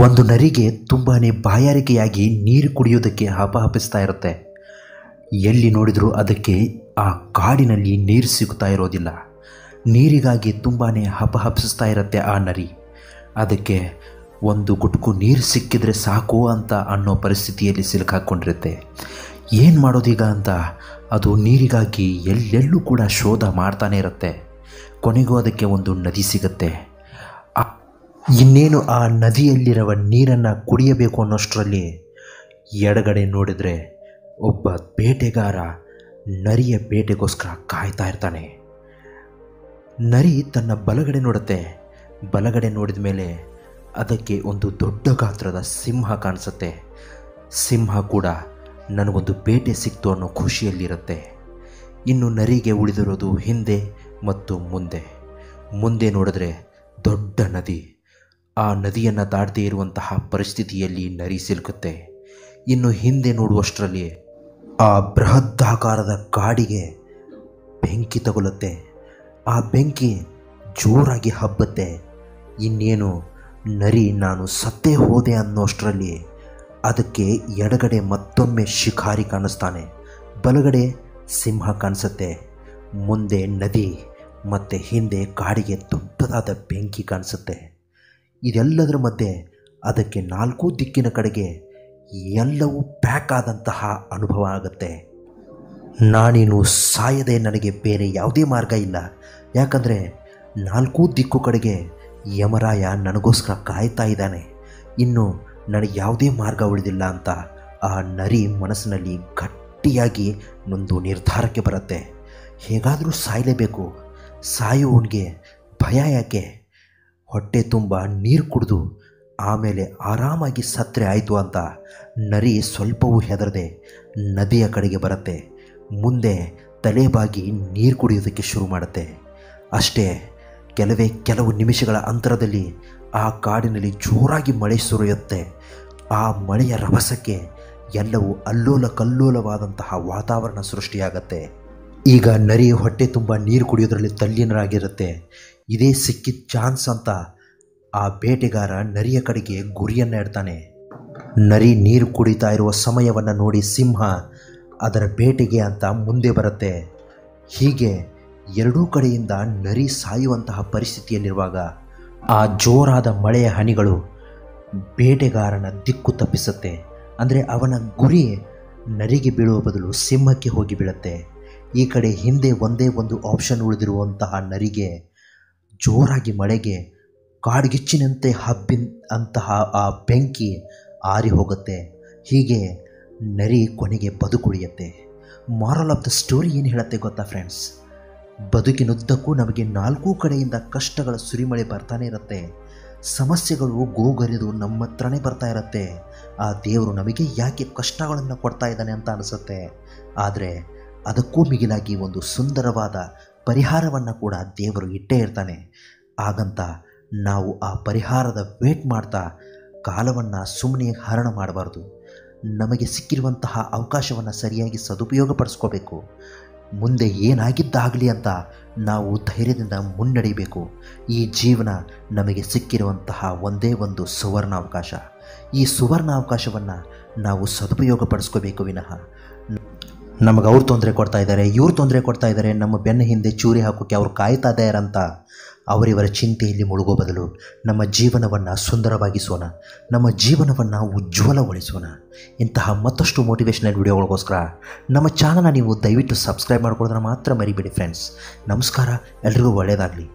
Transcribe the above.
ಒಂದು ನರಿಗೆ ತುಂಬಾ ಬಾಯಾರಿಕೆಯಾಗಿ ನೀರು ಕುಡಿಯೋದಕ್ಕೆ ಹಪಹಪಿಸ್ತಾ ಇರುತ್ತೆ. ಎಲ್ಲಿ ನೋಡಿದರೂ ಅದಕ್ಕೆ ಆ ಕಾಡಿನಲ್ಲಿ ನೀರು ಸಿಗುತ್ತಾ ಇರೋದಿಲ್ಲ. ನೀರಿಗಾಗಿ ತುಂಬಾ ಹಪಹಪಿಸ್ತಾ ಇರುತ್ತೆ ಆ ನರಿ. ಅದಕ್ಕೆ ಒಂದು ಗುಟ್ಕು ನೀರು ಸಿಕ್ಕಿದ್ರೆ ಸಾಕು ಅಂತ ಅನ್ನೋ ಪರಿಸ್ಥಿತಿಯಲ್ಲಿ ಸಿಲುಕಾಕೊಂಡಿರುತ್ತೆ ಏನು ಮಾಡೋದೀಗ ಅಂತ ಅದು ನೀರಿಗಾಗಿ ಎಲ್ಲೆಲ್ಲೂ ಕೂಡ ಶೋಧ ಮಾಡ್ತಾನೆ ಇರುತ್ತೆ. ಕೊನೆಗೂ ಅದಕ್ಕೆ ಒಂದು ನದಿ ಸಿಗುತ್ತೆ. ಇನ್ನೇನು ಆ ನದಿಯಲ್ಲಿರುವ ನೀರನ್ನು ಕುಡಿಯಬೇಕು ಅನ್ನೋಷ್ಟರಲ್ಲಿ ಎಡಗಡೆ ನೋಡಿದರೆ ಒಬ್ಬ ಬೇಟೆಗಾರ ನರಿಯ ಬೇಟೆಗೋಸ್ಕರ ಕಾಯ್ತಾ ಇರ್ತಾನೆ. ನರಿ ತನ್ನ ಬಲಗಡೆ ನೋಡುತ್ತೆ. ಬಲಗಡೆ ನೋಡಿದ ಮೇಲೆ ಅದಕ್ಕೆ ಒಂದು ದೊಡ್ಡ ಗಾತ್ರದ ಸಿಂಹ ಕಾಣಿಸುತ್ತೆ. ಸಿಂಹ ಕೂಡ ನನಗೊಂದು ಬೇಟೆ ಸಿಕ್ತು ಅನ್ನೋ ಖುಷಿಯಲ್ಲಿರುತ್ತೆ. ಇನ್ನು ನರಿಗೆ ಉಳಿದಿರೋದು ಹಿಂದೆ ಮತ್ತು ಮುಂದೆ. ಮುಂದೆ ನೋಡಿದ್ರೆ ದೊಡ್ಡ ನದಿ. ಆ ನದಿಯನ್ನು ದಾಟದೇ ಇರುವಂತಹ ಪರಿಸ್ಥಿತಿಯಲ್ಲಿ ನರಿ ಸಿಲುಕುತ್ತೆ. ಇನ್ನು ಹಿಂದೆ ನೋಡುವಷ್ಟರಲ್ಲಿ ಆ ಬೃಹದ್ದಾಕಾರದ ಕಾಡಿಗೆ ಬೆಂಕಿ ತಗುಲುತ್ತೆ. ಆ ಬೆಂಕಿ ಜೋರಾಗಿ ಹಬ್ಬತ್ತೆ. ಇನ್ನೇನು ನರಿ ನಾನು ಸತ್ತೇ ಹೋದೆ ಅನ್ನೋಷ್ಟರಲ್ಲಿ ಅದಕ್ಕೆ ಎಡಗಡೆ ಮತ್ತೊಮ್ಮೆ ಶಿಕಾರಿ ಕಾಣಿಸ್ತಾನೆ. ಬಲಗಡೆ ಸಿಂಹ ಕಾಣಿಸುತ್ತೆ. ಮುಂದೆ ನದಿ ಮತ್ತು ಹಿಂದೆ ಕಾಡಿಗೆ ದೊಡ್ಡದಾದ ಬೆಂಕಿ ಕಾಣಿಸುತ್ತೆ. ಇದೆಲ್ಲದರ ಮಧ್ಯೆ ಅದಕ್ಕೆ ನಾಲ್ಕು ದಿಕ್ಕಿನ ಕಡೆಗೆ ಎಲ್ಲವೂ ಪ್ಯಾಕ್ ಆದಂತಹ ಅನುಭವ ಆಗುತ್ತೆ. ನಾನೇನು ಸಾಯದೆ ನನಗೆ ಬೇರೆ ಯಾವುದೇ ಮಾರ್ಗ ಇಲ್ಲ. ಯಾಕಂದರೆ ನಾಲ್ಕು ದಿಕ್ಕು ಕಡೆಗೆ ಯಮರಾಯ ನನಗೋಸ್ಕರ ಕಾಯ್ತಾ ಇದ್ದಾನೆ. ಇನ್ನು ನನಗೆ ಯಾವುದೇ ಮಾರ್ಗ ಉಳಿದಿಲ್ಲ ಅಂತ ಆ ನರಿ ಮನಸ್ಸಿನಲ್ಲಿ ಗಟ್ಟಿಯಾಗಿ ಒಂದು ನಿರ್ಧಾರಕ್ಕೆ ಬರುತ್ತೆ. ಹೇಗಾದರೂ ಸಾಯಲೇಬೇಕು. ಸಾಯುವವನಿಗೆ ಭಯ ಯಾಕೆ? ಹೊಟ್ಟೆ ತುಂಬ ನೀರು ಕುಡಿದು ಆಮೇಲೆ ಆರಾಮಾಗಿ ಸತ್ತರೆ ಆಯಿತು ಅಂತ ನರಿ ಸ್ವಲ್ಪವೂ ಹೆದರದೆ ನದಿಯ ಕಡೆಗೆ ಬರುತ್ತೆ. ಮುಂದೆ ತಲೆಬಾಗಿ ನೀರು ಕುಡಿಯೋದಕ್ಕೆ ಶುರು ಮಾಡುತ್ತೆ. ಅಷ್ಟೇ, ಕೆಲವೇ ಕೆಲವು ನಿಮಿಷಗಳ ಅಂತರದಲ್ಲಿ ಆ ಕಾಡಿನಲ್ಲಿ ಜೋರಾಗಿ ಮಳೆ ಸುರಿಯುತ್ತೆ. ಆ ಮಳೆಯ ರಭಸಕ್ಕೆ ಎಲ್ಲವೂ ಅಲ್ಲೋಲ ಕಲ್ಲೋಲವಾದಂತಹ ವಾತಾವರಣ ಸೃಷ್ಟಿಯಾಗತ್ತೆ. ಈಗ ನರಿ ಹೊಟ್ಟೆ ತುಂಬ ನೀರು ಕುಡಿಯೋದ್ರಲ್ಲಿ ತಲ್ಲೀನರಾಗಿರುತ್ತೆ. ಇದೇ ಸಿಕ್ಕಿದ ಚಾನ್ಸ್ ಅಂತ ಆ ಬೇಟೆಗಾರ ನರಿಯ ಕಡೆಗೆ ಗುರಿಯನ್ನು ಇಡ್ತಾನೆ ನರಿ ನೀರು ಕುಡಿತಾ ಇರುವ ಸಮಯವನ್ನು ನೋಡಿ ಸಿಂಹ ಅದರ ಬೇಟೆಗೆ ಅಂತ ಮುಂದೆ ಬರುತ್ತೆ. ಹೀಗೆ ಎರಡೂ ಕಡೆಯಿಂದ ನರಿ ಸಾಯುವಂತಹ ಪರಿಸ್ಥಿತಿಯಲ್ಲಿರುವಾಗ ಆ ಜೋರಾದ ಮಳೆಯ ಹನಿಗಳು ಬೇಟೆಗಾರನ ದಿಕ್ಕು ತಪ್ಪಿಸುತ್ತೆ. ಅಂದರೆ ಅವನ ಗುರಿ ನರಿಗೆ ಬೀಳುವ ಬದಲು ಸಿಂಹಕ್ಕೆ ಹೋಗಿ ಬೀಳುತ್ತೆ. ಈ ಕಡೆ ಹಿಂದೆ ಒಂದೇ ಒಂದು ಆಪ್ಷನ್ ಉಳಿದಿರುವಂತಹ ನರಿಗೆ ಜೋರಾಗಿ ಮಳೆಗೆ ಕಾಡ್ಗಿಚ್ಚಿನಂತೆ ಹಬ್ಬಿನ ಅಂತಹ ಆ ಬೆಂಕಿ ಆರಿ ಹೋಗುತ್ತೆ. ಹೀಗೆ ನರಿ ಕೊನೆಗೆ ಬದುಕುಳಿಯುತ್ತೆ ಮಾರಲ್ ಆಫ್ ದ ಸ್ಟೋರಿ ಏನು ಹೇಳುತ್ತೆ ಗೊತ್ತಾ ಫ್ರೆಂಡ್ಸ್ ಬದುಕಿನುದ್ದಕ್ಕೂ ನಮಗೆ ನಾಲ್ಕು ಕಡೆಯಿಂದ ಕಷ್ಟಗಳ ಸುರಿಮಳೆ ಬರ್ತಾನೆ ಇರುತ್ತೆ. ಸಮಸ್ಯೆಗಳು ಗೋಗರಿದು ನಮ್ಮ ಹತ್ರನೇ ಬರ್ತಾ ಇರುತ್ತೆ. ಆ ದೇವರು ನಮಗೆ ಯಾಕೆ ಕಷ್ಟಗಳನ್ನು ಕೊಡ್ತಾ ಇದ್ದಾನೆ ಅಂತ ಅನಿಸುತ್ತೆ. ಆದರೆ ಅದಕ್ಕೂ ಮಿಗಿಲಾಗಿ ಒಂದು ಸುಂದರವಾದ ಪರಿಹಾರವನ್ನು ಕೂಡ ದೇವರು ಇಟ್ಟೇ ಇರ್ತಾನೆ. ಹಾಗಂತ ನಾವು ಆ ಪರಿಹಾರದ ವೇಟ್ ಮಾಡ್ತಾ ಕಾಲವನ್ನು ಸುಮ್ಮನೆ ಹರಣ ಮಾಡಬಾರ್ದು. ನಮಗೆ ಸಿಕ್ಕಿರುವಂತಹ ಅವಕಾಶವನ್ನು ಸರಿಯಾಗಿ ಸದುಪಯೋಗ ಪಡಿಸ್ಕೋಬೇಕು ಮುಂದೆ ಏನಾಗಿದ್ದಾಗಲಿ ಅಂತ ನಾವು ಧೈರ್ಯದಿಂದ ಮುನ್ನಡೆಯಬೇಕು ಈ ಜೀವನ ನಮಗೆ ಸಿಕ್ಕಿರುವಂತಹ ಒಂದೇ ಒಂದು ಸುವರ್ಣ ಅವಕಾಶ ಈ ಸುವರ್ಣ ಅವಕಾಶವನ್ನು ನಾವು ಸದುಪಯೋಗ ಪಡಿಸ್ಕೋಬೇಕು ವಿನಃ. ನಮಗೆ ಅವ್ರು ತೊಂದರೆ ಕೊಡ್ತಾ ಇದ್ದಾರೆ ಇವ್ರು ತೊಂದರೆ ಕೊಡ್ತಾ ಇದ್ದಾರೆ ನಮ್ಮ ಬೆನ್ನ ಹಿಂದೆ ಚೂರಿ ಹಾಕೋಕ್ಕೆ ಅವ್ರು ಕಾಯ್ತಾ ಇದ್ದಾರಂತ ಅವರಿವರ ಚಿಂತೆಯಲ್ಲಿ ಮುಳುಗೋ ಬದಲು ನಮ್ಮ ಜೀವನವನ್ನು ಸುಂದರವಾಗಿಸೋಣ, ನಮ್ಮ ಜೀವನವನ್ನು ಉಜ್ವಲಗೊಳಿಸೋಣ. ಇಂತಹ ಮತ್ತಷ್ಟು ಮೋಟಿವೇಶನಲ್ ವಿಡಿಯೋಗಳಿಗೋಸ್ಕರ ನಮ್ಮ ಚಾನಲ್ನ ನೀವು ದಯವಿಟ್ಟು ಸಬ್ಸ್ಕ್ರೈಬ್ ಮಾಡ್ಕೊಳ್ಳೋದನ್ನು ಮಾತ್ರ ಮರಿಬೇಡಿ ಫ್ರೆಂಡ್ಸ್ ನಮಸ್ಕಾರ, ಎಲ್ರಿಗೂ ಒಳ್ಳೆಯದಾಗಲಿ